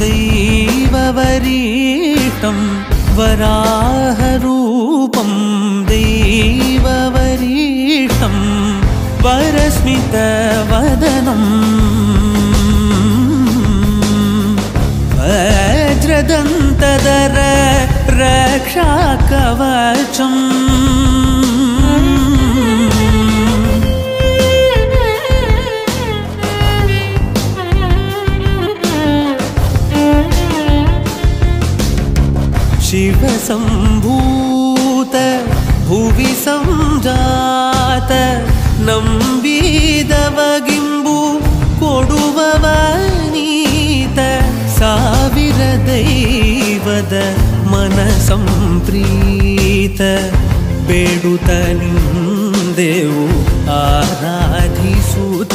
देववरीष्टं वराहरूपं देववरीष्टं परस्मितवदनं वज्रदन्तदरक्षाकवचम् शिवसम्भूत भुवि सञ्जात नम्बीदवगिम्बु कोडुववनीत ಸಾವಿರದೈವದ ಮನಸಂಪ್ರೀತ ಬೇಡುತ್ತ ನಿಂದೆವು ಆರಾಧಿಸುತ್ತ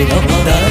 你能